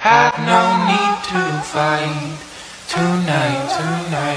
Have no need to fight tonight, tonight.